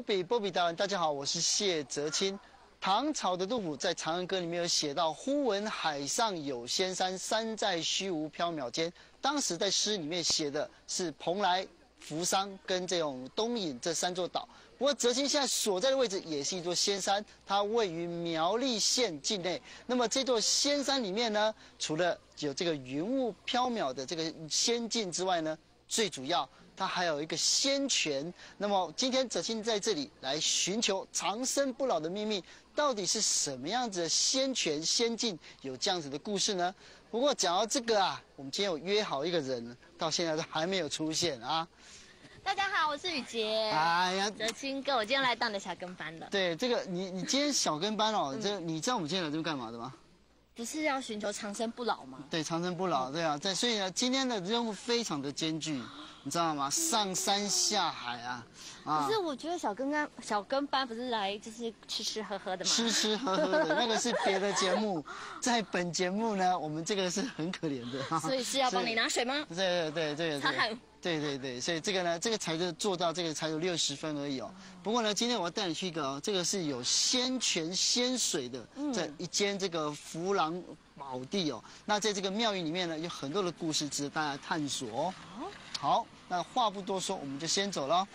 波比波比达人，大家好，我是谢哲清。唐朝的杜甫在《长恨歌》里面有写到：“忽闻海上有仙山，山在虚无缥缈间。”当时在诗里面写的是蓬莱、扶桑跟这种东引这三座岛。不过哲清现在所在的位置也是一座仙山，它位于苗栗县境内。那么这座仙山里面呢，除了有这个云雾缥缈的这个仙境之外呢，最主要它还有一个仙泉。那么今天哲青在这里来寻求长生不老的秘密，到底是什么样子的仙泉仙境有这样子的故事呢？不过讲到这个啊，我们今天有约好一个人，到现在都还没有出现啊。大家好，我是雨洁。哎呀，哲青哥，我今天来当你的小跟班了。对这个你你今天小跟班哦，这你知道我们今天来这边干嘛的吗？不是要寻求长生不老吗？对，长生不老，对啊，对所以呢，今天的任务非常的艰巨，你知道吗？上山下海啊，啊可是我觉得小跟班小跟班不是来就是吃吃喝喝的吗？吃吃喝喝的 那个是别的节目，在本节目呢，我们这个是很可怜的，所以是要帮你拿水吗？对对对对擦汗对。对对对，所以这个呢，这个才就做到这个才有六十分而已哦。不过呢，今天我要带你去一个哦，这个是有仙泉仙水的，这一间这个福郎宝地哦。那在这个庙宇里面呢，有很多的故事值得大家探索哦。好，那话不多说，我们就先走了。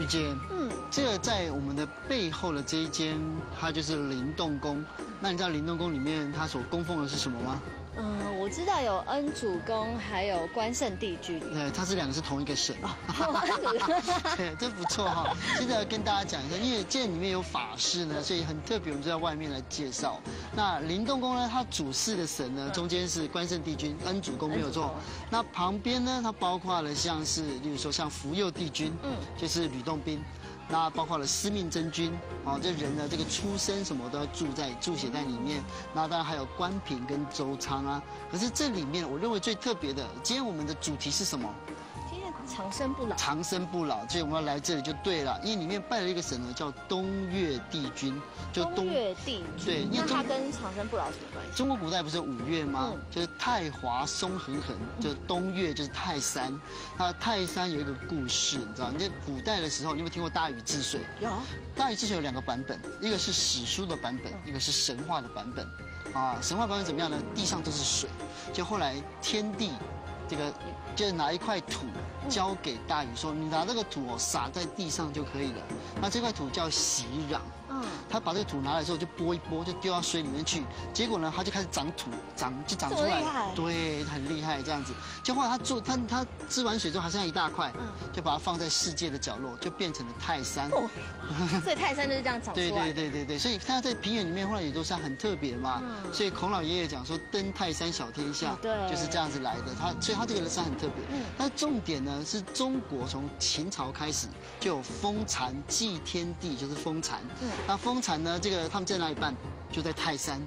玉姐，嗯，这个在我们的背后的这一间，它就是灵洞宫。那你知道灵洞宫里面它所供奉的是什么吗？嗯，我知道有恩主公，还有关圣帝君。对，他是两个是同一个神。哦 对，这不错哈。现在要跟大家讲一下，因为剑里面有法事呢，所以很特别，我们就在外面来介绍。那灵洞宫呢，它主祀的神呢，中间是关圣帝君，恩主公没有错。那旁边呢，它包括了像是，例如说像福佑帝君，嗯，就是吕洞宾。那包括了司命真君，哦，这人的这个出生什么都要住在注写在里面。那当然还有关平跟周仓啊。可是这里面我认为最特别的，今天我们的主题是什么？长生不老。长生不老，所以我们要来这里就对了，因为里面拜了一个神呢，叫东岳帝君，就东岳帝君，对因为中那它跟长生不老什么关系？中国古代不是有五岳吗？嗯就是太华、松横横，就东岳就是泰山。那泰山有一个故事，你知道？你在古代的时候，你有没有听过大禹治水？有。大禹治水有两个版本，一个是史书的版本，一个是神话的版本。啊，神话版本怎么样呢？地上都是水，就后来天帝这个就是拿一块土交给大禹说，你拿这个土撒在地上就可以了。那这块土叫洗壤。嗯，他把这个土拿来之后就拨一拨，就丢到水里面去，结果呢，它就开始长土，长就长出来对，很厉害这样子。就后来他做他他治完水之后还剩下一大块，嗯就把它放在世界的角落，就变成了泰山。哦，所以泰山就是这样长出来的。对对对对，所以他在平原里面后来也都是很特别嘛。嗯所以孔老爷爷讲说登泰山小天下，对就是这样子来的。他所以他这个山很特别。嗯但重点呢是中国从秦朝开始就有封禅祭天地，就是封禅。嗯那封禅呢，这个他们在哪里办？就在泰山。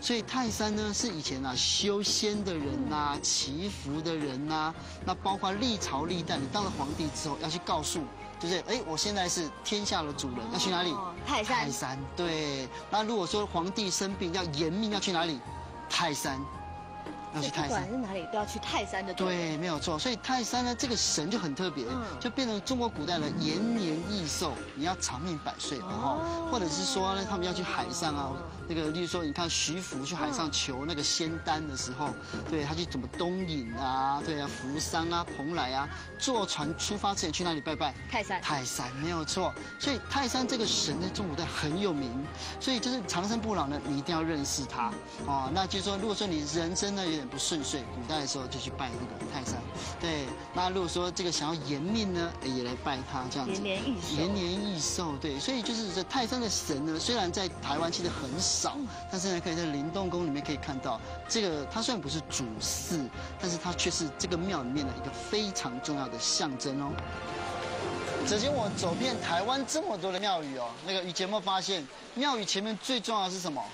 所以泰山呢是以前啊修仙的人呐、祈福的人呐、那包括历朝历代，你当了皇帝之后要去告诉，就是哎，我现在是天下的主人，要去哪里？哦泰山泰山，对。那如果说皇帝生病要延命，要去哪里？泰山，要去泰山。管是哪里都要去泰山的。对，没有错。所以泰山呢，这个神就很特别，嗯就变成中国古代的延年益寿，你要长命百岁哦。或者是说呢，他们要去海上啊，那个，例如说，你看徐福去海上求那个仙丹的时候，对他去怎么东引啊，对啊，扶桑啊，蓬莱啊，坐船出发之前去那里拜拜？泰山。泰山没有错，所以泰山这个神在中国古代很有名，所以就是长生不老呢，你一定要认识他哦。那就是说，如果说你人生呢有点不顺遂，古代的时候就去拜这个泰山。对，那如果说这个想要延命呢，哎也来拜他这样子。延年益寿延年益寿，对，所以就是这泰山的神呢，虽然在台湾其实很少，但是呢，可以在灵洞宫里面可以看到，这个它虽然不是主祀，但是它却是这个庙里面的一个非常重要的象征哦。只见我走遍台湾这么多的庙宇哦，那个雨杰有没有发现，庙宇前面最重要的是什么？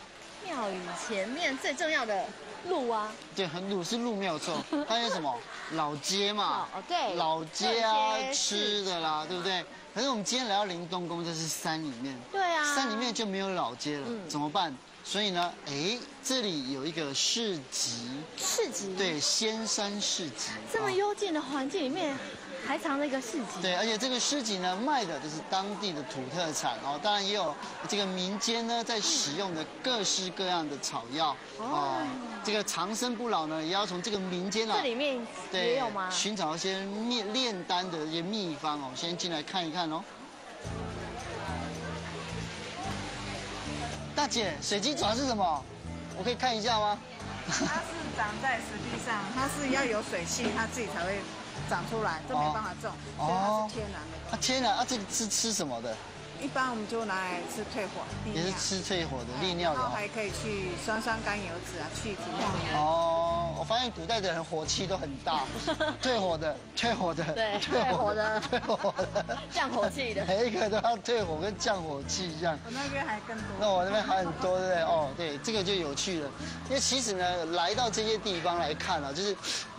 庙宇前面最重要的路啊，对，很路是路没有错，还有什么老街嘛？哦对老街啊，街吃的啦，对不对？可是我们今天来到林东宫，这是山里面，对啊，山里面就没有老街了，怎么办？所以呢，哎，这里有一个市集，市集，对，仙山市集，这么幽静的环境里面。还藏了一个市集，对，而且这个市集呢，卖的就是当地的土特产哦，当然也有这个民间呢在使用的各式各样的草药哦。这个长生不老呢，也要从这个民间啊，这里面也有吗？寻找一些炼炼丹的一些秘方哦，先进来看一看哦。大姐，水晶爪是什么？我可以看一下吗？它是长在石壁上，它是要有水汽，它自己才会。长出来这没办法种，所以它是天然的。啊，天然啊，这个是吃什么的？一般我们就拿来吃退火，也是吃退火的利尿的。然后还可以去酸酸甘油脂啊，去皮尿。哦，我发现古代的人火气都很大，退火的，退火的，对，退火的，退火的，降火气的，每一个都要退火跟降火气一样。我那边还更多。那我那边还很多，对不对？哦，对，这个就有趣了，因为其实呢，来到这些地方来看啊，就是。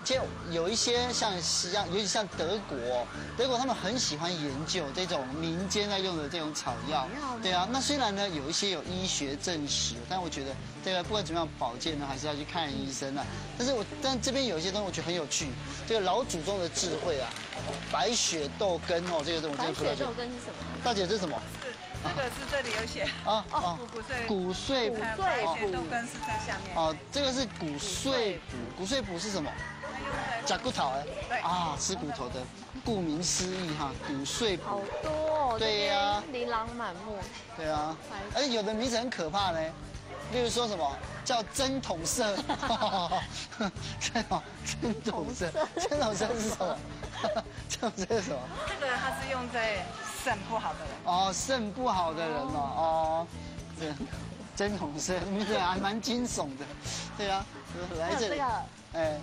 就有一些像像，尤其像德国，德国他们很喜欢研究这种民间在用的这种草药。对啊，那虽然呢有一些有医学证实，但我觉得这个不管怎么样保健呢，还是要去看医生啊。但是我但这边有一些东西我觉得很有趣，这个老祖宗的智慧啊，白雪豆根哦，这个这种白雪豆根是什么？大姐这是什么？这个是这里有写啊哦，骨碎骨碎骨碎骨豆根是在下面。哦，这个是骨碎补，骨碎补是什么？甲骨头哎，啊，吃骨头的，顾名思义哈，骨碎补。好多哦，对呀，琳琅满目。对啊，而且有的名字很可怕呢，例如说什么叫针筒色，针筒针筒色，针筒色是什么？针筒色是什么？这个它是用在肾不好的人。哦，肾不好的人哦，哦，对，针筒色名字还蛮惊悚的，对啊，来这里，哎。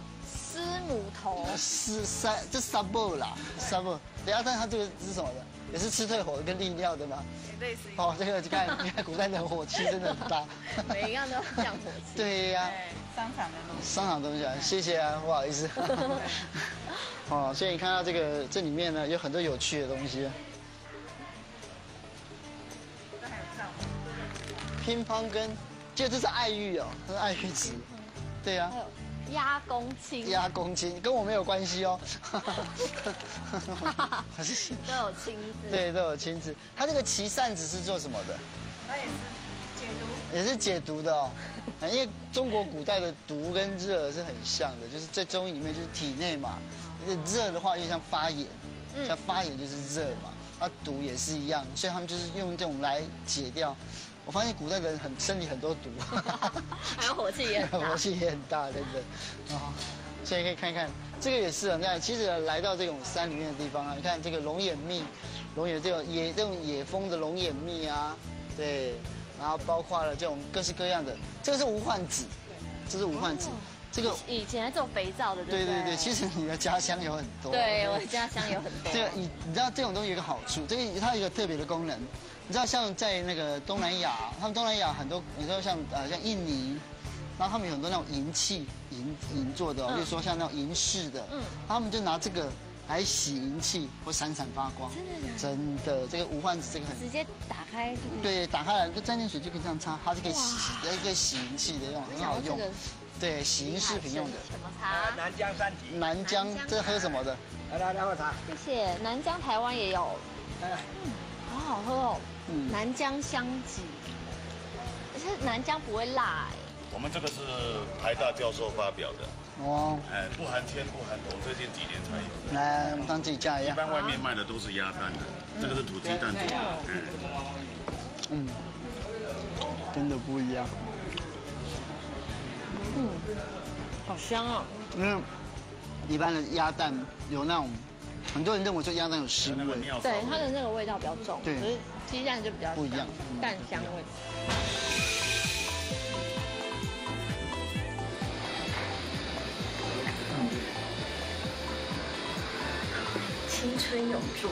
狮母头，狮三，这三步啦，三步。等下，但它这个是什么的？也是吃退火跟利尿的吗？类似。哦，这个你看，你看古代的火气真的很大。每一样都降火气。对呀。商场的东西。商场东西啊，谢谢啊，不好意思。哦，所以你看到这个这里面呢，有很多有趣的东西。这还有照乒乓跟，就这是爱玉哦，这是爱玉子。对呀。压公青，压公青跟我没有关系哦。还是都有青字，对，都有青字。它这个旗扇子是做什么的？它也是解毒，也是解毒的哦。因为中国古代的毒跟热是很像的，就是在中医里面就是体内嘛，热的话就像发炎，像发炎就是热嘛，啊毒也是一样，所以他们就是用这种来解掉。我发现古代人很身体很多毒，还有火气也很大，火气也很大，真的啊。所以可以看一看，这个也是啊。那其实来到这种山里面的地方啊，你看这个龙眼蜜，龙眼这种野这种野蜂的龙眼蜜啊，对，然后包括了这种各式各样的，这个是无患子，这是无患子，这个以前做肥皂的，对对对。其实你的家乡有很多，对，我的家乡有很多。这个你你知道这种东西有一个好处，这个它有一个特别的功能。你知道像在那个东南亚，他们东南亚很多，你说像呃像印尼，然后他们有很多那种银器银银做的，比如说像那种银饰的，嗯，他们就拿这个来洗银器，会闪闪发光。真的？真的，这个无患子这个很直接打开。对，打开来就沾点水就可以这样擦，它是可以洗，可以洗银器的用，很好用。对，洗银饰品用的。什么茶？南疆山茶。南疆，这喝什么的？来来来，喝茶。谢谢。南疆台湾也有。嗯，好好喝哦。南疆香吉，可是南疆不会辣哎。我们这个是台大教授发表的哦，哎，不含铅不含铜，最近几年才有。来，我们当自己加一样。一般外面卖的都是鸭蛋的，这个是土鸡蛋做的。嗯，真的不一样。嗯，好香啊！因为一般的鸭蛋有那种。很多人认为说鸭蛋有腥味，对它的那个味道比较重，对，鸡蛋就比较不一样，蛋香味。青春永驻。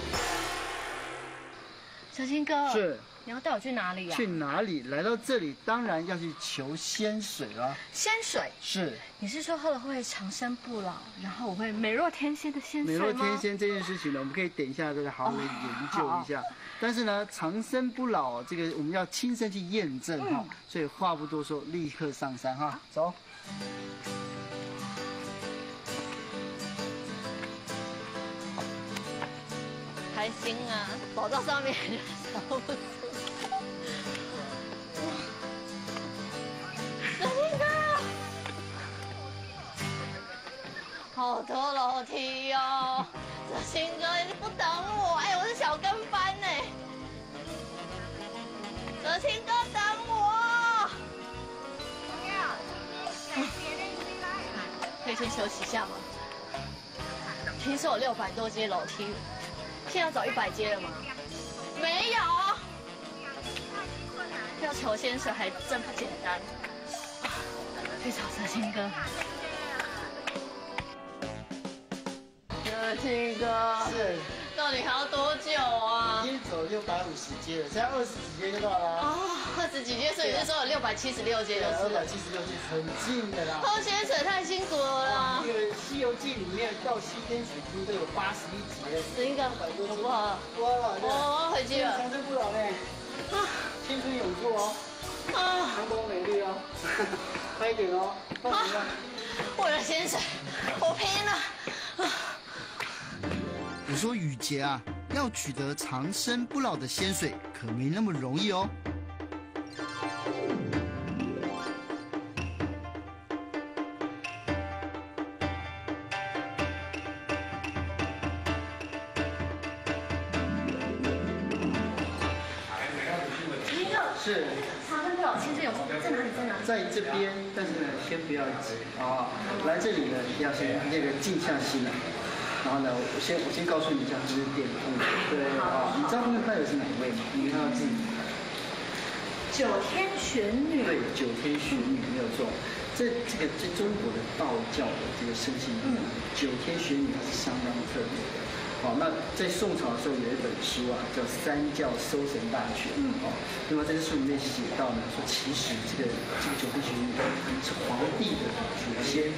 泽清哥是。你要带我去哪里呀？去哪里？来到这里，当然要去求仙水了。仙水是？你是说喝了会长生不老，然后我会美若天仙的仙水美若天仙这件事情呢，我们可以等一下再好好研究一下。但是呢，长生不老这个我们要亲身去验证哈，所以话不多说，立刻上山哈，走。开心啊，走到上面好多楼梯哦，泽鑫哥你不等我？哎，我是小跟班呢。泽鑫哥等我。可以先休息一下吗？听说有六百多阶楼梯，现在要走一百阶了吗？没有。要求先生还真不简单。去找泽清哥。青哥，是，到底还要多久啊？走六百五十阶了，现在二十几阶就到了。哦，二十几阶，所以就说有六百七十六阶就是。六百七十六阶很近的啦。偷先生太辛苦了啦。那个《西游记》里面到西天取经都有八十一阶。十一个，好不好？多了。我要回去了。长生不老呢。啊，青春永驻哦。啊，阳光美丽哦。快一点哦。啊，我的先生，我拼了。我说雨杰啊，要取得长生不老的仙水，可没那么容易哦。是。长生不老仙水有在哪里？在哪里？在这边，但是呢，先不要急啊。来这里呢，要先那个静下心来。然后呢，我先我先告诉你一下这是店铺。对啊，你知道后面拜的是哪一位吗？你看到自己。九天玄女。对，九天玄女没有错。这这个在中国的道教的这个圣经里面，九天玄女她是相当特别的。好，那在宋朝的时候有一本书啊，叫《三教搜神大全》。嗯。哦，那么在这书里面写到呢，说其实这个这个九天玄女是皇帝的祖先。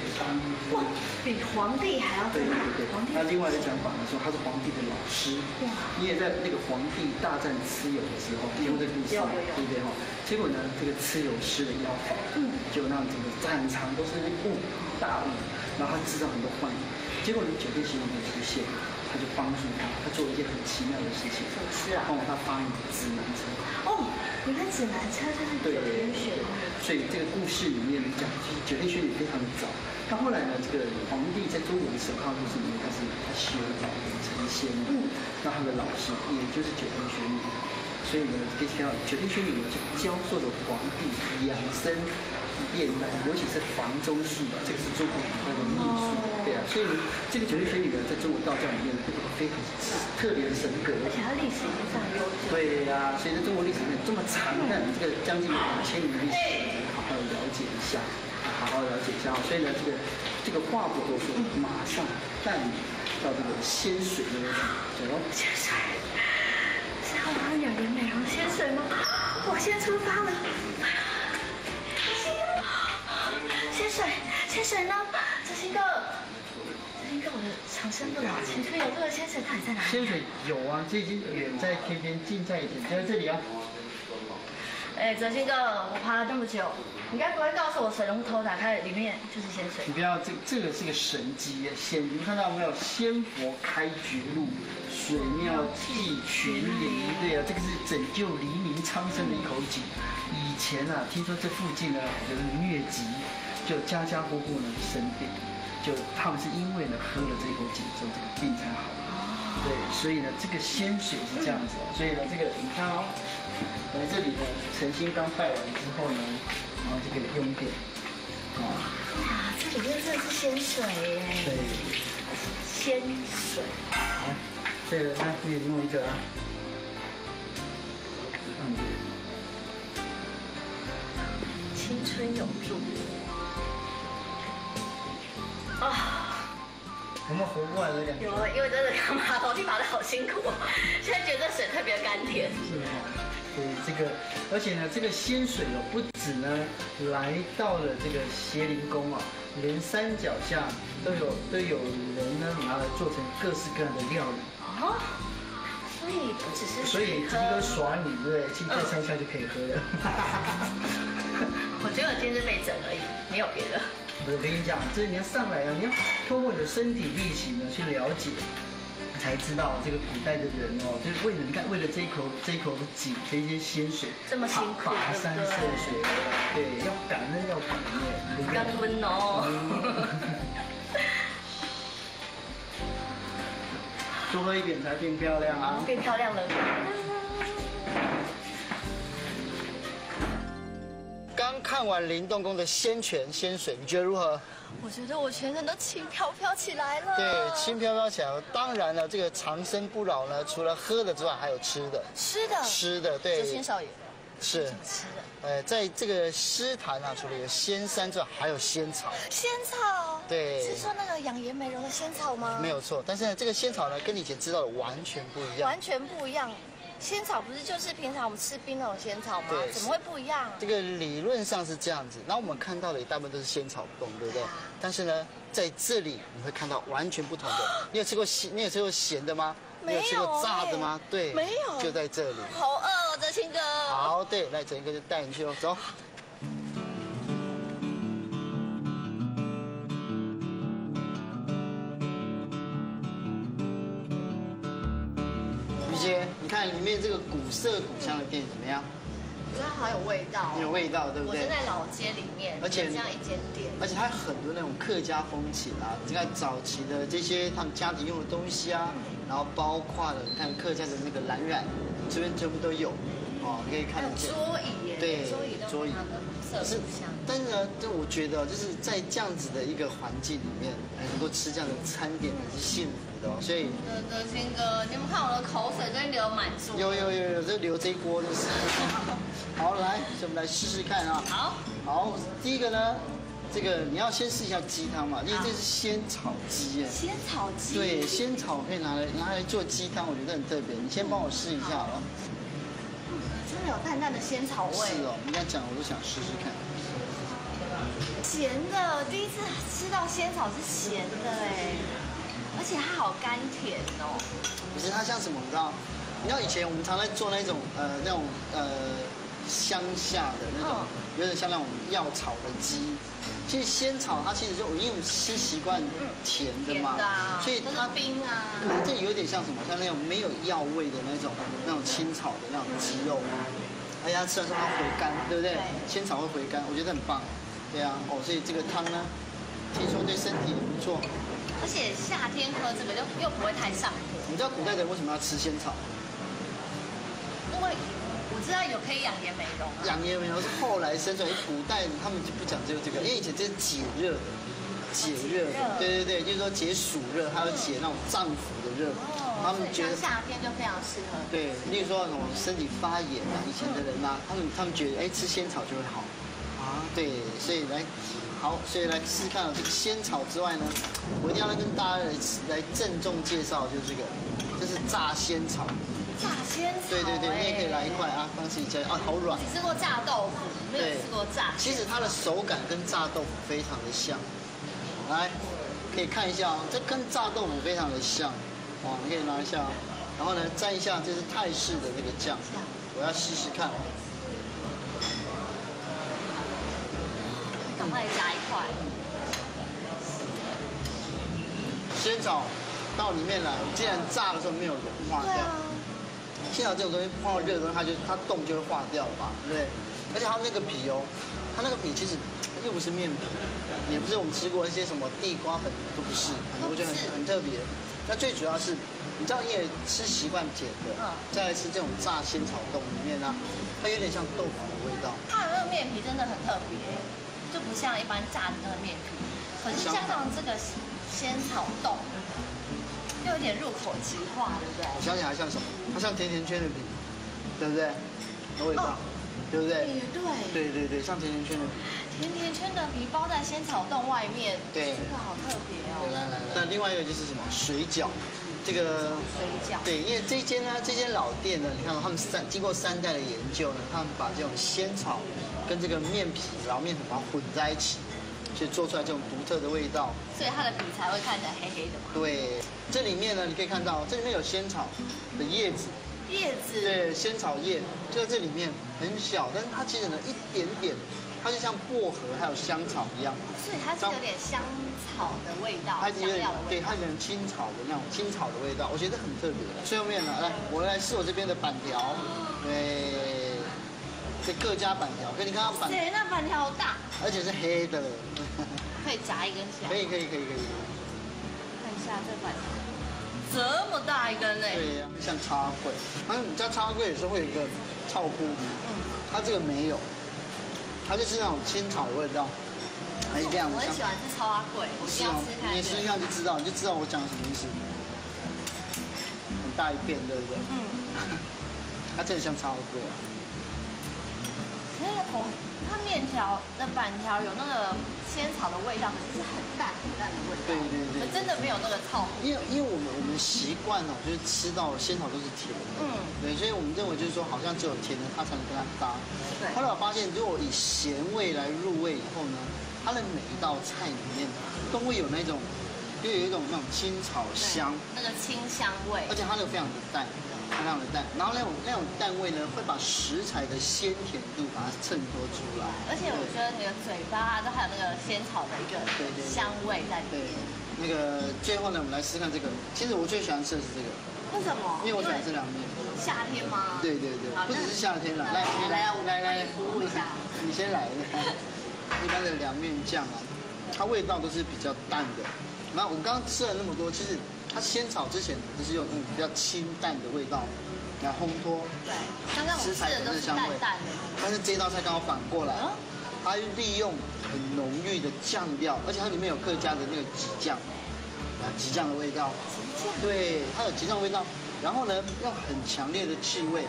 哇，比皇帝还要对对对。那另外的讲法呢，说他是皇帝的老师。哇。你也在那个皇帝大战蚩尤的时候听过这个故事，对不对哈？结果呢，这个蚩尤施了妖法，嗯，就让整个战场都是雾大雾，然后他制造很多幻影，结果呢，九天玄女出现。他就帮助他，他做了一件很奇妙的事情，是啊，帮他发明指南车。哦，原来指南车就是九天玄女。所以这个故事里面讲，其实九天玄女非常的早。他后来呢，这个皇帝在中国的神话故事里面，他是他修道成仙。嗯，那他的老师也就是九天玄女。所以呢，可以看到九天玄女就教授了皇帝养生。炼丹，尤其是房中术，这个是中国古代的秘术，对啊，所以这个九天玄女呢，在中国道教里面这个非常特别的神格，而且它历史非常悠久。对呀，所以在中国历史里面这么长的这个将近五千年的历史，好好了解一下，好好了解一下。所以呢，这个这个话不多说，马上带你到这个仙水那边去，走喽。仙水，是要把两年美容仙水吗？我先出发了。仙水，千水呢？泽鑫哥，泽鑫哥，我的长生不老，请问有这个仙水到底在哪里？仙水有啊，这已经远在天边，近在眼前，就在这里啊。哎，泽鑫哥，我爬了这么久，你该不会告诉我水龙头打开里面就是仙水？你不要，这这个是个神机，仙，你们看到没有？仙佛开绝路，水妙济群灵，对啊，这个是拯救黎民苍生的一口井。以前啊，听说这附近呢有疟疾。就家家户户呢生病，就他们是因为呢喝了这口井之后，这个病才好。对，所以呢这个仙水是这样子，哦所以呢这个你看哦，来这里呢诚心刚拜完之后呢，然后就可以用点。哇，这里面真的是仙水耶。对，仙水。来，这个来你也用一个啊。嗯。青春永驻。啊，有没有活过来的感觉？有，因为真的爬爬楼梯爬的好辛苦，现在觉得水特别甘甜。是吗？对，这个，而且呢，这个仙水哦，不止呢来到了这个邪灵宫啊，连山脚下都有都有人呢拿来做成各式各样的料理。哦，所以不只是所以金哥耍你，对不对？其实在山下就可以喝了。我觉得我今天是被整而已，没有别的。我跟你讲，这你要上来啊，你要通过你的身体力行呢去了解，才知道这个古代的人哦，就是为了你看，为了这一口这一口井这些鲜水，这么辛苦，跋山涉水，对，要感恩要感恩，感恩哦。多喝一点才变漂亮啊！变漂亮了。刚看完灵动宫的仙泉仙水，你觉得如何？我觉得我全身都轻飘飘起来了。对，轻飘飘起来。当然了，这个长生不老呢，除了喝的之外，还有吃的。吃的。吃的，对。这仙少爷。是。吃的。呃，在这个诗坛啊，除了有仙山之外，还有仙草。仙草。对。是说那个养颜美容的仙草吗？没有错，但是呢，这个仙草呢，跟你以前知道的完全不一样。完全不一样。仙草不是就是平常我们吃冰那种仙草吗？怎么会不一样？这个理论上是这样子，那我们看到的也大部分都是仙草冻，对不对？但是呢，在这里你会看到完全不同的。你有吃过咸？你有吃过咸的吗？没有。吃过炸的吗？对，没有。就在这里。好饿哦，泽清哥。好，对，来泽清哥就带你去哦，走。看里面这个古色古香的店怎么样？我觉得好有味道，有味道，对不对？我是在老街里面，而且这样一间店，而且它很多那种客家风情啊，你看早期的这些他们家庭用的东西啊，然后包括了你看客家的那个蓝染，这边全部都有，哦，你可以看得见。桌椅，对，桌椅桌椅。是，但是呢，就我觉得就是在这样子的一个环境里面，能够吃这样的餐点是幸福的哦。所以，德兴哥，你们看我的口水在流满桌。有有有有，这流这一锅就是。好，来，我们来试试看啊。好。好，第一个呢，这个你要先试一下鸡汤嘛，因为这是鲜草鸡耶。鲜草鸡。对，鲜草可以拿来拿来做鸡汤，我觉得很特别。你先帮我试一下啊。有淡淡的仙草味。是哦，你这样讲我都想试试看。咸的，第一次吃到仙草是咸的哎，而且它好甘甜哦。不是它像什么？你知道？你知道以前我们常在做那种呃那种呃乡下的那种，有点像那种药草的鸡。其实仙草它其实就因为我们吃习惯甜的嘛，所以它冰啊，这有点像什么？像那种没有药味的那种那种青草的那种鸡肉，而且它吃完之后它回甘，对不对？仙草会回甘，我觉得很棒。对啊，哦，所以这个汤呢，听说对身体不错。而且夏天喝这个就又不会太上火。你知道古代人为什么要吃仙草？因为。知道有可以养颜美容，养颜美容是后来生出来。古代他们就不讲究这个，因为以前这是解热的，解热的。对对对，就是说解暑热，还有解那种脏腑的热。哦。他们觉得夏天就非常适合。对，例如说那种身体发炎啊，以前的人呐，他们他们觉得哎吃仙草就会好。啊。对，所以来，好，所以来试看这个仙草之外呢，我一定要来跟大家来来郑重介绍，就是这个，这是炸仙草。炸仙草，对对对，你也可以来一块啊，放自己家啊，好软。吃过炸豆腐，没有吃过炸。其实它的手感跟炸豆腐非常的像，来，可以看一下哦，这跟炸豆腐非常的像，哇，你可以拿一下，然后呢蘸一下这是泰式的那个酱，我要试试看。赶快加一块。仙草到里面来，既然炸的时候没有融化掉。仙草这种东西碰到热的东西，它就它冻就会化掉了嘛，对不对？而且它那个皮哦，它那个皮其实又不是面皮，也不是我们吃过一些什么地瓜粉，都不是，我觉得很很特别。那最主要是，你知道，因为吃习惯碱的，再来吃这种炸仙草冻里面呢，它有点像豆腐的味道。它的那个面皮真的很特别，就不像一般炸的那个面皮，可是加上这个仙草冻。又有点入口即化，对不对？我想起来像什么？它像甜甜圈的皮，对不对？那味道，对不对？对。对对对，像甜甜圈的皮。甜甜圈的皮包在仙草冻外面，对，这个好特别哦。来来来，那另外一个就是什么水饺，这个水饺，对，因为这间呢，这间老店呢，你看他们三经过三代的研究呢，他们把这种仙草跟这个面皮，然后面粉把它混在一起，所以做出来这种独特的味道。所以它的皮才会看起来黑黑的嘛。对，这里面呢，你可以看到这里面有仙草的叶子，叶子，对，仙草叶就在这里面很小，但是它其实呢一点点，它就像薄荷还有香草一样，所以它是有点香草的味道，它有点对，它有点青草的那种青草的味道，我觉得很特别。最后面呢，来我来试我这边的板条，对，这各家板条，跟你看到板，对，那板条好大，而且是黑的，可以夹一根起来。可以可以可以可以，看一下这板条，这么大一根呢。对呀，像插柜，反正你家插柜有时候会有一个草菇，嗯，它这个没有，它就是那种青草味道，还是这样我很喜。欢吃超阿贵，我一要吃看。你吃一下就知道，你就知道我讲什么意思。很大一片，对不对？嗯，它真的像叉龟啊。可是红，它面条的板条有那个仙草的味道，可是是很淡很淡的味道。对对对真的没有那个草。因为因为我们我们习惯了，就是吃到仙草都是甜的，嗯，对，所以我们认为就是说，好像只有甜的它才能跟它搭。对后来我发现，如果以咸味来入味以后呢，它的每一道菜里面都会有那种，就有一种那种青草香，那个清香味而。且它那个非常的淡，非常的蛋，然后那种那种蛋味呢，会把食材的鲜甜度把它衬托出来。而且我觉得你的嘴巴都还有那个仙草的一个对对对香味在里对面。，那个最后呢，我们来试试看这个。其实我最喜欢吃的是这个，为什么？因为我喜欢吃凉面。夏天吗？对对对，不只是夏天了。那来，你来来来来，服务一下。你先来。一般的凉面酱啊，它味道都是比较淡的。然后我们刚刚吃了那么多，其实它先炒之前就是用那种比较清淡的味道来烘托对，刚刚我们吃的都是淡淡的。但是这道菜刚好反过来嗯，它利用很浓郁的酱料，而且它里面有各家的那个吉酱，啊，吉酱的味道。对，它有吉酱味道，然后呢，用很强烈的气味，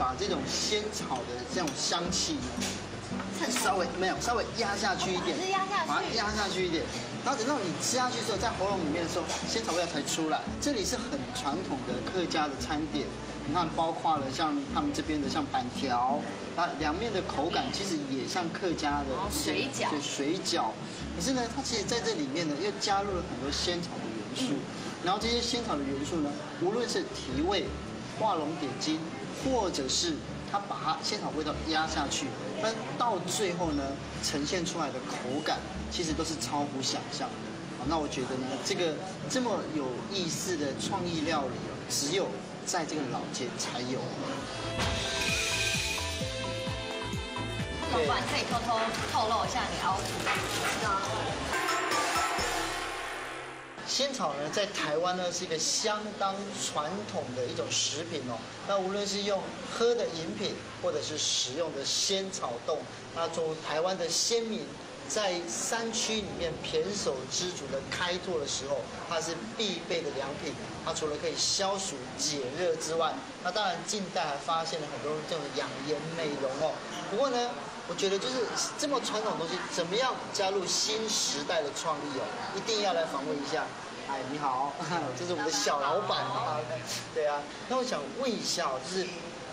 把这种仙草的这种香气呢稍微没有稍微压下去一点，哦把它压下去。把它压下去一点，然后等到你吃下去之后，在喉咙里面的时候，仙草味道才出来。这里是很传统的客家的餐点，你看包括了像他们这边的像板条，啊凉面的口感其实也像客家的哦水饺。对水饺。可是呢，它其实在这里面呢，又加入了很多仙草的元素，然后这些仙草的元素呢，无论是提味、画龙点睛，或者是它把它现场味道压下去，但到最后呢，呈现出来的口感其实都是超乎想象的。那我觉得呢，这个这么有意思的创意料理，只有在这个老街才有。老板可以偷偷透露一下你凹仙草呢，在台湾呢是一个相当传统的一种食品哦。那无论是用喝的饮品，或者是食用的仙草冻，那作为台湾的先民，在山区里面胼手知足的开拓的时候，它是必备的良品。它除了可以消暑解热之外，那当然近代还发现了很多这种养颜美容哦。不过呢，我觉得就是这么传统的东西，怎么样加入新时代的创意哦？一定要来访问一下。哎，你好，这是我们的小老板啊。对啊，那我想问一下哦，就是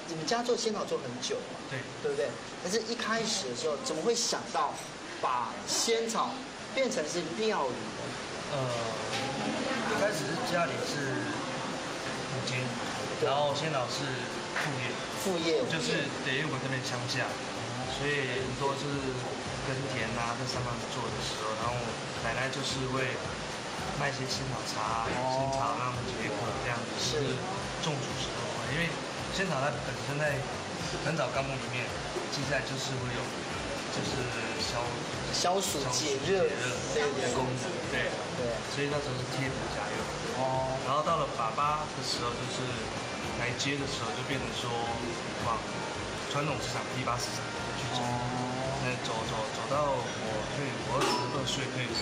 你们家做仙草做很久嘛，对，对不对？但是一开始的时候，怎么会想到把仙草变成是料理呢？呃，一开始是家里是五间，然后仙草是副业，副业就是对，因为我们这边乡下，所以很多就是耕田啊，在山上做的时候，然后奶奶就是会卖一些仙草茶、仙草让他们解渴这样子，是就是中暑时候会，因为仙草它本身在很早纲目里面记载就是会有，就是消消暑解热的功能，对。对所以那时候是贴补家用。哦，然后到了爸爸的时候，就是来接的时候，就变成说往传统市场、批发市场去走。那走走走到我退，我二十二岁退伍，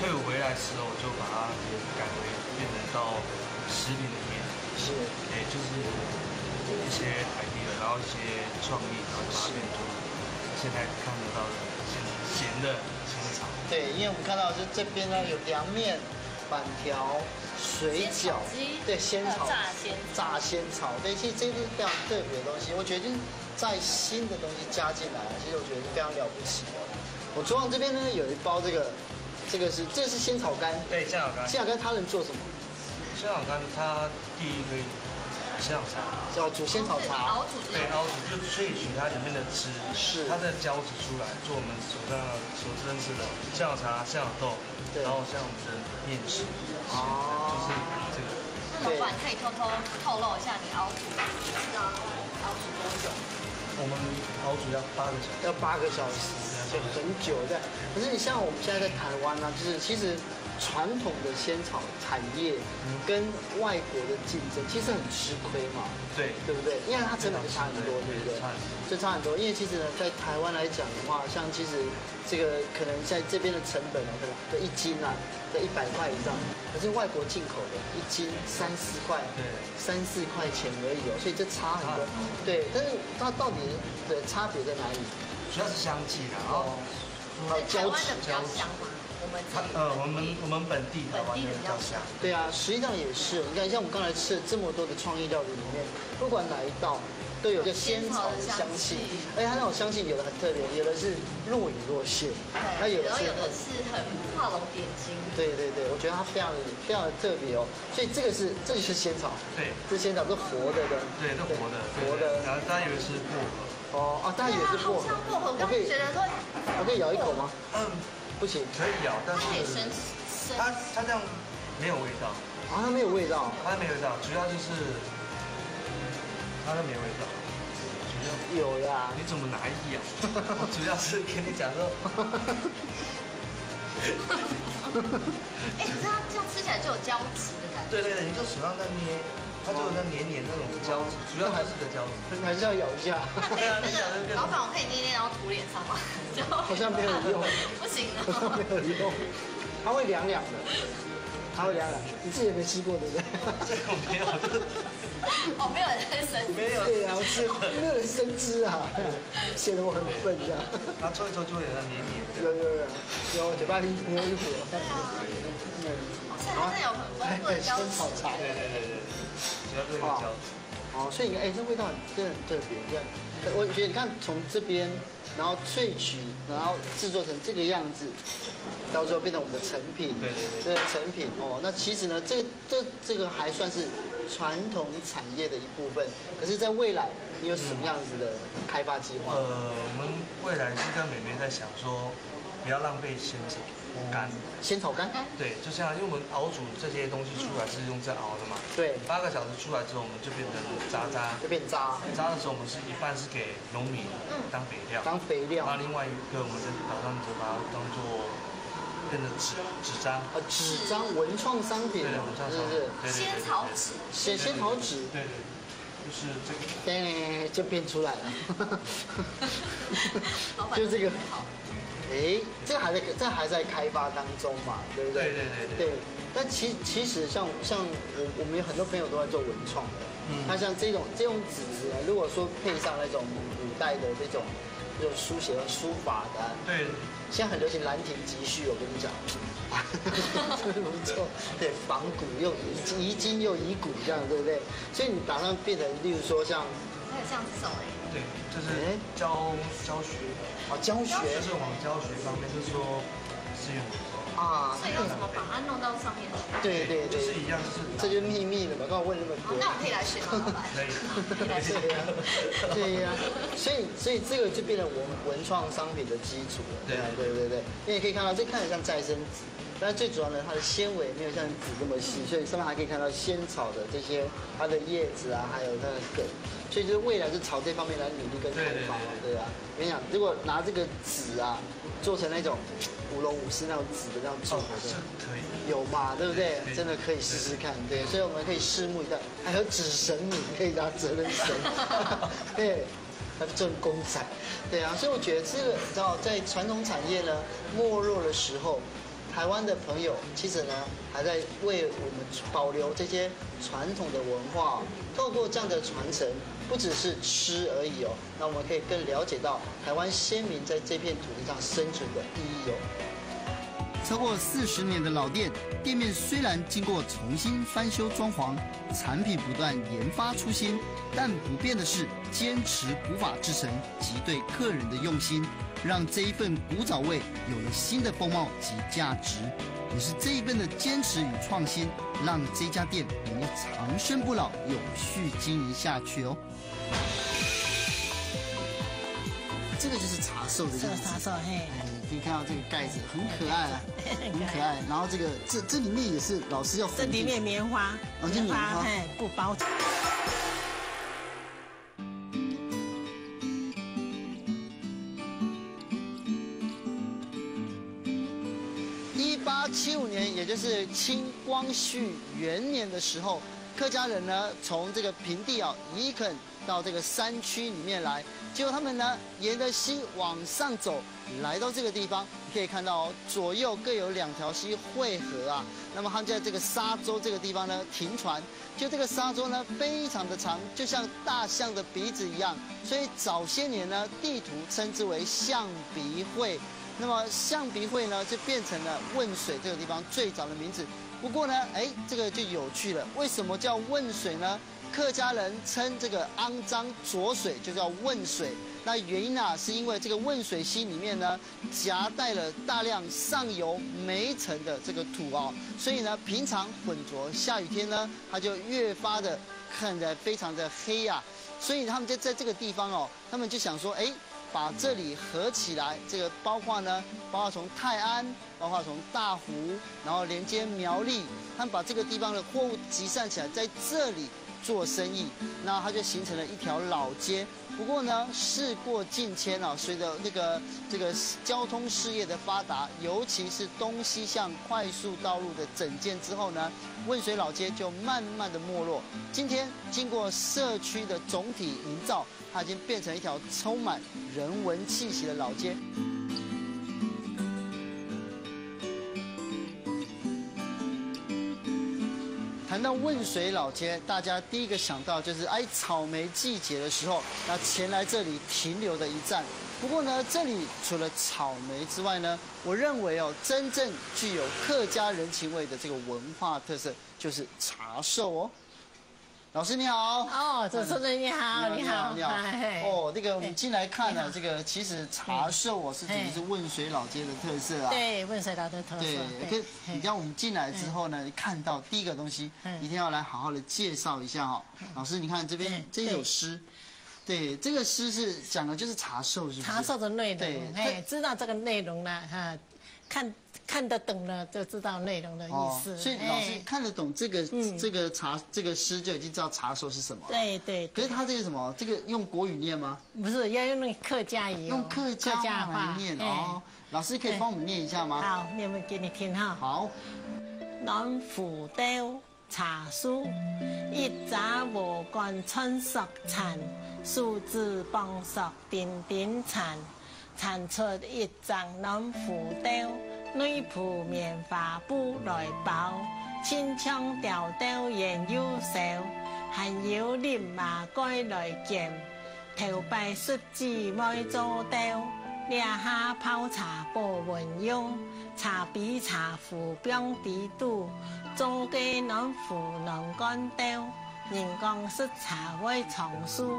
退伍回来的时候，我就把它改为变成到食品里面，是也就是一些 idea，然后一些创意，然后就把它变成现在看得到的咸咸的仙草。对，因为我们看到是这边呢有凉面、板条、水饺，对，仙草炸仙炸仙草，对，其实这是非常特别的东西。我觉得就是在新的东西加进来，其实我觉得是非常了不起的。我桌上这边呢有一包这个，这个是这是仙草干，对，仙草干。仙草干它能做什么？仙草干它第一可以仙草茶，叫煮仙草茶，熬煮，对，熬煮就萃取它里面的汁，是。它的胶质出来，做我们手上所认识的仙草茶、仙草豆，然后像我们的面食，哦，就是这个。那老板可以偷偷透露一下你熬煮是要熬煮多久？我们熬煮要八个小时，要八个小时，就很久的。可是你像我们现在在台湾呢，就是其实。传统的仙草产业跟外国的竞争，其实很吃亏嘛。对，对不对？因为它成本就差很多，对不对？就差很多。因为其实呢，在台湾来讲的话，像其实这个可能在这边的成本呢，可能这一斤啊，在一百块以上。可是外国进口的一斤三四块，对，三四块钱而已哦。所以这差很多。对，但是它到底的差别在哪里？主要是香气的哦。台湾的比较香嘛。呃，我们我们本地台湾的比较香。对啊，实际上也是。你看，像我们刚才吃了这么多的创意料理里面，不管哪一道，都有个仙草的香气。而且它那种香气有的很特别，有的是若隐若现，它有的是有的是很画龙点睛。对对对，我觉得它非常的非常的特别哦。所以这个是这就是仙草。对，这仙草是活的的。对，是活的。活的。然后大家以为是薄荷。哦啊，大家以为是薄荷。我可以觉得说，我可以咬一口吗？嗯。不行，可以咬，但是它它这样没有味道啊，它没有味道，它没有味道，主要就是它都没有味道，主要有呀，你怎么拿一咬？主要是跟你讲说，哎，可是它这样吃起来就有胶质的感觉，对对对，你就手上在捏。它就有那黏黏那种胶质，主要还是个胶质，还是要咬一下。对啊，那个老板，我可以捏捏，然后涂脸上吗？好像没有用，不行好像没有用，它会凉凉的，它会凉凉。你自己也没吃过对不对？这个没有，哦，没有人生，没有，对啊，我吃，没有人生吃啊，显得我很笨这样。它搓一搓就会有那黏黏的。有有有，有嘴巴里没有一股。对啊，嗯，好像有很丰富的胶质。对对对对。好，哦，所以你看，哎，这味道真的很特别，这样。我觉得你看从这边，然后萃取，然后制作成这个样子，到最后变成我们的成品，对对对，成品哦。那其实呢，这这这个还算是传统产业的一部分。可是，在未来，你有什么样子的开发计划？呃，我们未来是跟美美在想说，不要浪费鲜草。干。仙草干，对，就像因为我们熬煮这些东西出来是用这熬的嘛，对，八个小时出来之后，我们就变成渣渣，就变渣，渣的时候我们是一半是给农民当肥料，当肥料，那另外一个我们在打算就把它当做变成纸纸张，啊，纸张文创商品，对，文创商品，仙草纸，仙仙草纸，对对，就是这个，对，就变出来了，就这个。哎，这还在这还在开发当中嘛，对不对？对对对对。对，但其其实像像我我们有很多朋友都在做文创的，嗯，那像这种这种纸呢，如果说配上那种古代的这种这种书写和书法的，对，现在很流行兰亭集序，我跟你讲，不错，对，仿古又遗遗今又遗古这样，对不对？所以你打算变成，例如说像，还有像这种哎，对，就是教教学。哦，教学就是往教学方面，就是说资源啊，所以要怎么把它弄到上面去？对对对，就是一样，就是这就秘密了嘛，刚我问那么多。那我可以来学吗？可以，可以来学呀，对呀，所以所以这个就变成我们文创商品的基础了。对对对对，因为可以看到这看起来像再生纸，但是最主要呢，它的纤维没有像纸这么细，所以上面还可以看到仙草的这些它的叶子啊，还有它的梗。所以就是未来是朝这方面来努力跟开发嘛，对啊。我跟你讲，如果拿这个纸啊，做成那种舞龙舞狮那种纸的那种组合的，可以有嘛，对不对？真的可以试试看，对。所以我们可以拭目以待。还有纸神明可以拿责任神，对，他做公仔，对啊。所以我觉得这个，你知道，在传统产业呢没落的时候。台湾的朋友其实呢，还在为我们保留这些传统的文化，透过这样的传承，不只是吃而已哦。那我们可以更了解到台湾先民在这片土地上生存的意义哦。超过四十年的老店，店面虽然经过重新翻修装潢，产品不断研发出新，但不变的是坚持古法制成及对客人的用心，让这一份古早味有了新的风貌及价值。也是这一份的坚持与创新，让这家店能够长生不老、有序经营下去哦。这个就是茶寿的样子。茶寿，嘿。可以看到这个盖子很可爱啊，很可爱。然后这个这这里面也是老师要。这里面棉花，棉花嘿不包。八七五年，也就是清光绪元年的时候，客家人呢从这个平地啊移垦到这个山区里面来，结果他们呢沿着溪往上走。来到这个地方，可以看到左右各有两条溪汇合啊。那么他们在这个沙洲这个地方呢停船，就这个沙洲呢非常的长，就像大象的鼻子一样，所以早些年呢地图称之为象鼻会。那么象鼻会呢就变成了汶水这个地方最早的名字。不过呢，哎，这个就有趣了，为什么叫汶水呢？客家人称这个肮脏浊水就叫汶水。那原因呢，是因为这个汶水溪里面呢，夹带了大量上游煤层的这个土啊，所以呢，平常浑浊，下雨天呢，它就越发的看着非常的黑呀。所以他们就在这个地方哦，他们就想说，哎，把这里合起来，这个包括呢，包括从泰安，包括从大湖，然后连接苗栗，他们把这个地方的货物集散起来，在这里做生意，那它就形成了一条老街。不过呢，事过境迁啊，随着那个这个交通事业的发达，尤其是东西向快速道路的整建之后呢，汶水老街就慢慢的没落。今天经过社区的总体营造，它已经变成一条充满人文气息的老街。那汶水老街，大家第一个想到就是哎，草莓季节的时候，那前来这里停留的一站。不过呢，这里除了草莓之外呢，我认为哦，真正具有客家人情味的这个文化特色，就是茶寿哦。老师你好，哦，主持人你好，你好，你好，哦，那个我们进来看呢，这个其实茶寿我是指的是汶水老街的特色啊，对，汶水老街特色。对，跟你讲我们进来之后呢，看到第一个东西，一定要来好好的介绍一下哈。老师，你看这边这首诗，对，这个诗是讲的就是茶寿，是茶寿的内容，对，哎，知道这个内容了哈，看。看得懂了就知道内容的意思，所以老师看得懂这个这个茶这个诗就已经知道茶说是什么。对对。可是他这个什么？这个用国语念吗？不是，要用那个客家语。用客家话念哦。老师可以帮我们念一下吗？好，念给你听哈。好。南府雕茶书，一扎无关春色残，数字帮索点点残，残出一张南湖雕。女仆棉花布来包，轻枪吊吊研优秀，还有立马改来见，头摆梳子莫做雕，两下泡茶不文用，茶比茶壶并地度，中间能壶能干雕，人工色茶为藏书，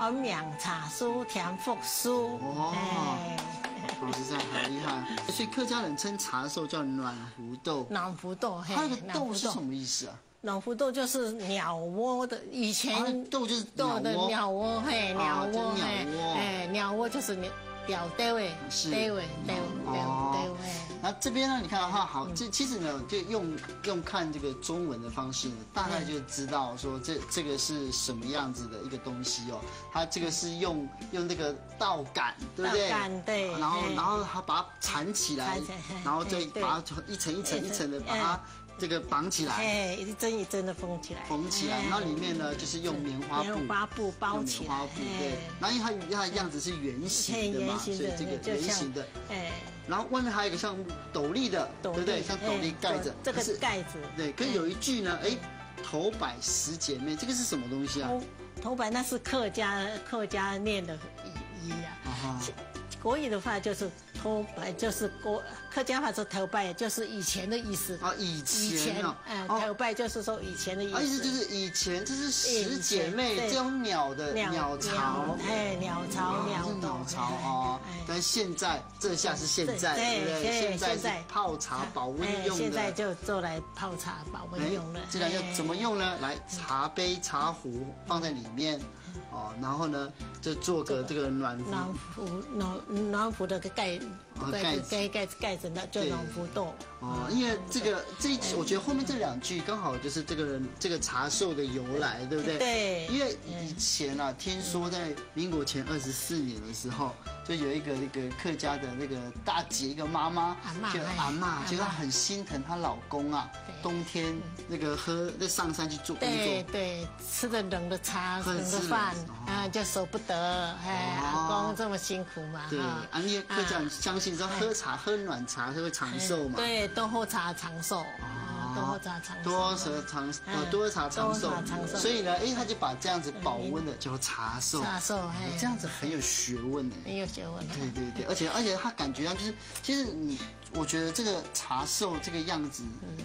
我名茶书添福书。老师在很厉害，所以客家人称茶的时候叫暖壶豆。暖壶豆，它的豆是什么意思啊？暖壶豆就是鸟窝的，以前豆就是豆的鸟窝，嘿，鸟窝，嘿，哎，鸟窝就是鸟。表单位是单位，单位，单位。那这边呢？你看哈，好，这其实呢，就用用看这个中文的方式呢，大概就知道说这这个是什么样子的一个东西哦。它这个是用用那个稻杆，对不对？杆对。然后然后它把它缠起来，然后再把它一层一层一层的把它。这个绑起来，哎，一针一针的缝起来，缝起来，那里面呢就是用棉花布，棉花布包起来，对，然后因为它它的样子是圆形的嘛，所以这个圆形的，哎，然后外面还有一个像斗笠的，对不对？像斗笠盖着，这个是盖子，对。可是有一句呢，哎，头摆十姐妹，这个是什么东西啊？头摆那是客家客家念的语语啊，国语的话就是头拜就是国客家话说头拜，就是以前的意思。啊，以前哦，嗯，头拜就是说以前的意思。意思就是以前这是十姐妹这种鸟的鸟巢，哎，鸟巢鸟鸟巢啊。但现在这下是现在，对不对？现在是泡茶保温用的。现在就做来泡茶保温用的。这两要怎么用呢？来，茶杯、茶壶放在里面。哦，然后呢，就做个这个暖暖壶暖暖壶的个盖盖盖盖盖子的，就暖壶豆。哦，因为这个这一，我觉得后面这两句刚好就是这个这个茶寿的由来，对不对？对。因为以前啊，听说在民国前二十四年的时候，就有一个那个客家的那个大姐，一个妈妈，就阿妈，觉得很心疼她老公啊，冬天那个喝那上山去做工作，对对，吃的冷的茶，冷的饭。啊，就舍不得，哎，老公这么辛苦嘛，对，啊，因为客家相信说喝茶喝暖茶就会长寿嘛，对，多喝茶长寿，啊，多喝茶长寿，多喝茶长，多喝茶长寿，所以呢，哎，他就把这样子保温的叫茶寿，茶寿，哎，这样子很有学问的，很有学问，对对对，而且而且他感觉上就是，其实你。我觉得这个茶寿这个样子，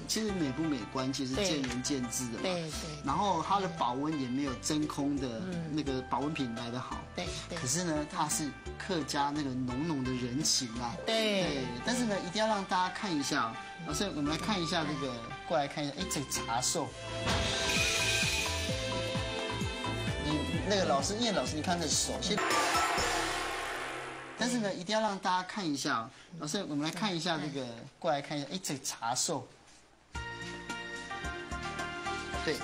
其实美不美观，其实见仁见智的嘛。对对。然后它的保温也没有真空的那个保温瓶来的好。对对。可是呢，它是客家那个浓浓的人情啊。对。对。但是呢，一定要让大家看一下，老师，我们来看一下这个，过来看一下，哎，这个茶寿。你那个老师，叶老师，你看这手先。但是呢，一定要让大家看一下，老师，我们来看一下这个，过来看一下，哎，这个茶寿，对。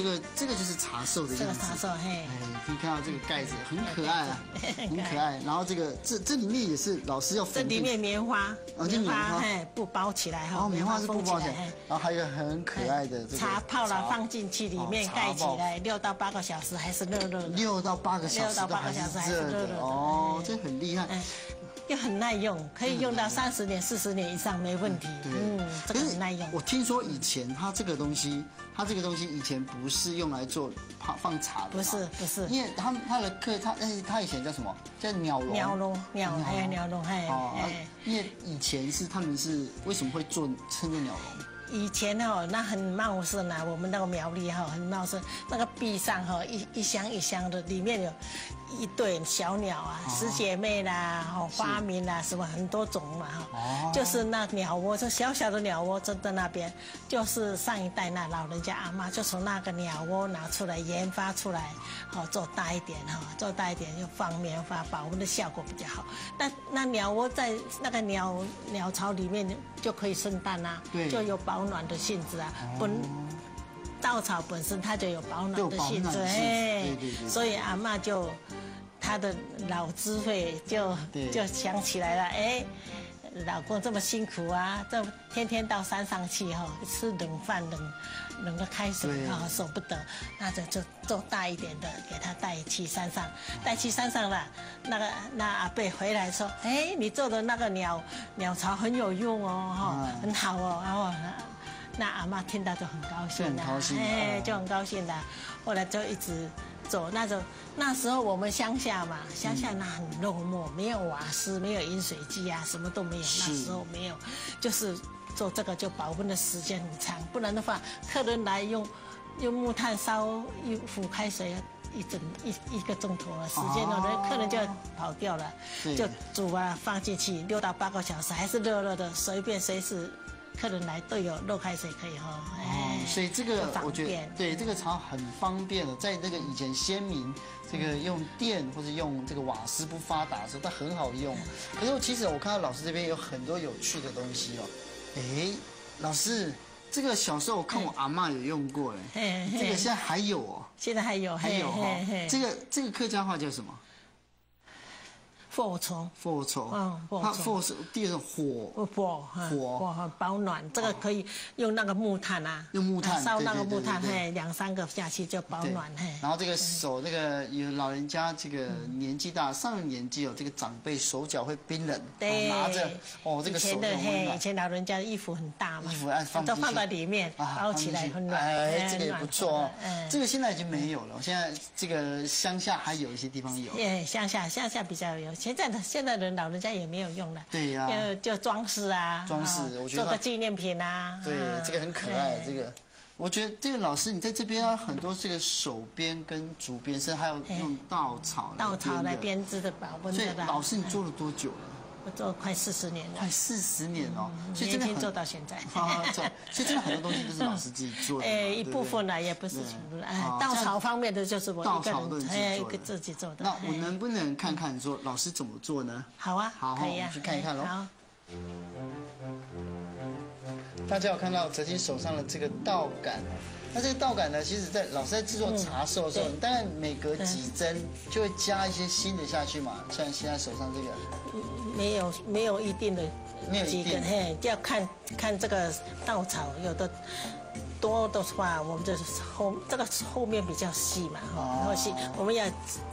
这个这个就是茶寿的样子。这个茶寿，嘿，哎，可以看到这个盖子很可爱啊，很可爱。然后这个这这里面也是老师要。这里面棉花，棉花，嘿，布包起来哈。哦，棉花是布包起来。然后还有很可爱的这个。茶泡了放进去里面盖起来，六到八个小时还是热热的。六到八个小时。六到八个小时还是热热的。哦，这很厉害。又很耐用，可以用到三十年、四十年以上没问题。嗯，这个很耐用。我听说以前它这个东西，它这个东西以前不是用来做放放茶的。不是不是，因为它它的客它哎它以前叫什么？叫鸟笼。鸟笼鸟哎鸟笼哎。哦，因为以前是他们是为什么会做称作鸟笼？以前哦，那很茂盛啊，我们那个苗栗哈很茂盛，那个壁上哈一一箱一箱的，里面有一对小鸟啊，十姐妹啦，哈花名啦，什么很多种嘛哈，就是那鸟窝，这小小的鸟窝，就在那边，就是上一代那老人家阿妈就从那个鸟窝拿出来研发出来，好做大一点哈，做大一点就放棉花，保温的效果比较好。那那鸟窝在那个鸟鸟巢里面就可以生蛋啊，就有保。暖的性质啊，本稻草本身它就有保暖的性质，哎，所以阿妈就她的老智慧就就想起来了，哎，老公这么辛苦啊，这天天到山上去哈，吃冷饭冷冷的开水哦，舍不得，那就就做大一点的给他带去山上，带去山上了，那个那阿贝回来说，哎，你做的那个鸟鸟巢很有用哦，哈，很好哦，然后。那阿妈听到就很高兴的，哎，就很高兴的。后来就一直走，那种那时候我们乡下嘛，乡下那很落寞，没有瓦斯，没有饮水机啊，什么都没有。那时候没有，就是做这个就保温的时间很长，不然的话，客人来用用木炭烧一壶开水，一整一一个钟头的时间了，那客人就要跑掉了。就煮啊，放进去六到八个小时，还是热热的，随便随时。客人来都有热开水可以喝，哦，所以这个我觉得对这个茶很方便的，在那个以前先民这个用电或者用这个瓦斯不发达的时候，它很好用。可是我其实我看到老师这边有很多有趣的东西哦，哎，老师，这个小时候我看我阿妈有用过哎，这个现在还有哦，现在还有还有哈，这个这个客家话叫什么？火虫，火虫，嗯，火是第二个火，火，火，火保暖，这个可以用那个木炭啊，用木炭烧那个木炭，嘿，两三个下去就保暖，嘿。然后这个手，那个有老人家这个年纪大，上了年纪哦，这个长辈手脚会冰冷，对，拿着，哦，这个手的嘿，以前老人家的衣服很大嘛，衣服放都放在里面，包起来很暖，哎，这个也不错哦。这个现在已经没有了，现在这个乡下还有一些地方有。哎，乡下乡下比较有。现在的现在的老人家也没有用了，对呀，就装饰啊，装饰，我觉得做个纪念品啊。对，这个很可爱，这个。我觉得这个老师，你在这边啊，很多这个手编跟竹编，甚至还有用稻草稻草来编织的吧？所以老师，你做了多久了？我做快四十年了。快四十年哦，所以真的做到现在。啊，做，所以真的很多东西都是老师自己 做的。哎，一部分呢，也不是全部。哎，稻草方面的就是我一个人，哎，自己做的。那我能不能看看说老师怎么做呢？好啊，好，可以啊，去看一看喽。好。大家有看到泽金手上的这个稻杆，那这个稻杆呢，其实在老师在制作茶寿的时候，大概每隔几针就会加一些新的下去嘛，像现在手上这个，没有没有一定的，没有一定，嘿，要看看这个稻草有的。多的话，我们就是后这个后面比较细嘛，哈，后细，我们要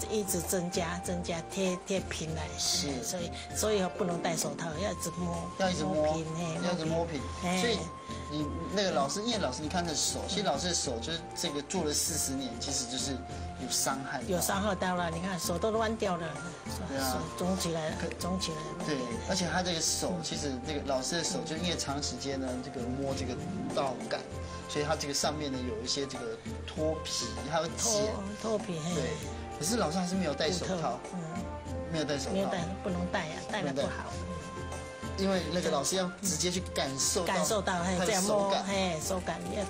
一直增加增加贴贴平来，是，所以所以不能戴手套，要一直摸，要一直摸平，要一直摸平，所以你那个老师，因为老师，你看这手，其实老师的手就是这个做了四十年，其实就是有伤害，有伤害到了，你看手都弯掉了，对啊，肿起来了，肿起来了，对，而且他这个手，其实这个老师的手，就因为长时间呢，这个摸这个稻杆。所以它这个上面呢有一些这个脱皮，还有茧脱皮。对，可是老师还是没有戴手套，嗯，没有戴手套，没有戴，不能戴呀，戴了不好。因为那个老师要直接去感受感受到嘿这样摸嘿手感要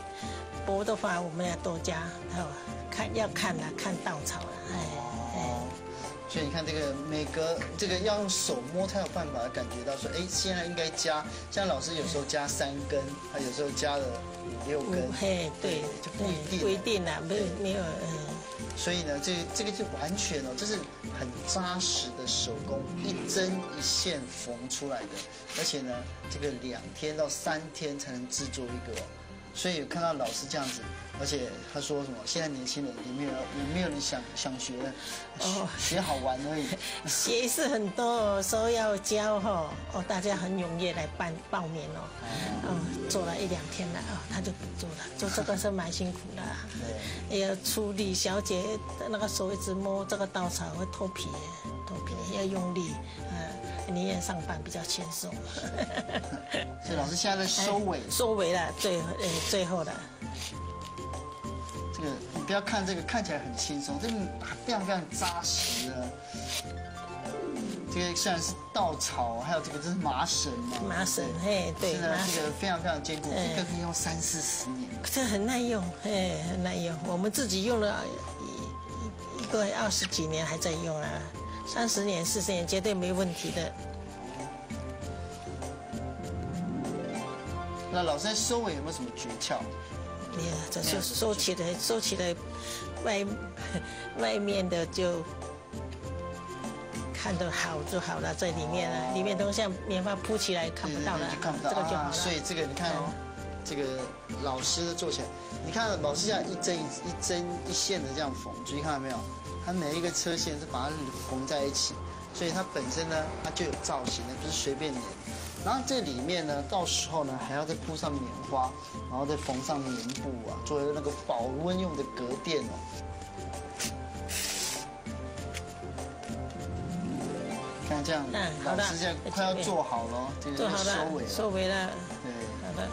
剥的话，我们要多加，还有看要看啊，看稻草了，哎。所以你看这个每隔这个要用手摸才有办法感觉到说，哎，现在应该加。像老师有时候加三根，他有时候加了五六根。嘿，对，就不一定。不一定啦，没有没有。所以呢，这这个就完全哦，这是很扎实的手工，一针一线缝出来的，而且呢，这个两天到三天才能制作一个。所以看到老师这样子，而且他说什么？现在年轻人也没有也没有人想想学，哦，学好玩而已。学是很多，说要教哈，哦，大家很踊跃来办报名哦，嗯，做了一两天了啊，他就不做了，做这个是蛮辛苦的，对，要处理小姐那个手一直摸这个稻草会脱皮，脱皮要用力，嗯。宁愿上班比较轻松。所以老师现在在收尾，收尾了，最呃最后的。这个你不要看这个看起来很轻松，这个非常非常扎实的。这个虽然是稻草，还有这个这是麻绳嘛？麻绳，嘿，对。是的，这个非常非常坚固，这个可以用三四十年。这很耐用，嘿，很耐用。我们自己用了一一个二十几年还在用啊。三十年、四十年绝对没问题的。那老师收尾有没有什么诀窍？没有，这收收起来，收起来，外 外面的就看得好就好了，在里面啊，里面都像棉花铺起来看不到了，看不到，这个就好了。所以这个你看，这个老师做起来，你看老师这样一针一针一线的这样缝，注意看到没有？它每一个车线是把它缝在一起，所以它本身呢，它就有造型的，不是随便粘。然后这里面呢，到时候呢，还要再铺上棉花，然后再缝上棉布啊，作为那个保温用的隔垫哦。看这样，老师现在快要做好了，这个收尾了，收尾了，对，好的。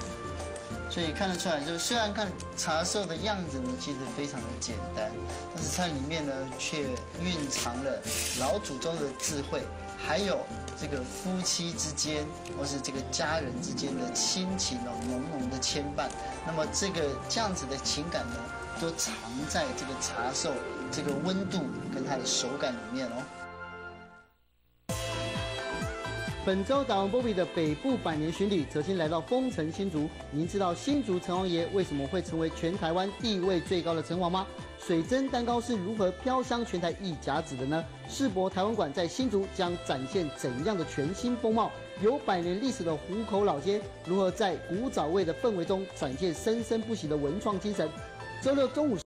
所以看得出来，就虽然看茶色的样子呢，其实非常的简单，但是它里面呢，却蕴藏了老祖宗的智慧，还有这个夫妻之间或是这个家人之间的亲情哦，浓浓的牵绊。那么这个这样子的情感呢，都藏在这个茶寿这个温度跟它的手感里面哦。本周打完波比的北部百年巡礼，则先来到丰城新竹。您知道新竹城隍爷为什么会成为全台湾地位最高的城隍吗？水蒸蛋糕是如何飘香全台一甲子的呢？世博台湾馆在新竹将展现怎样的全新风貌？有百年历史的湖口老街如何在古早味的氛围中展现生生不息的文创精神？周六中午。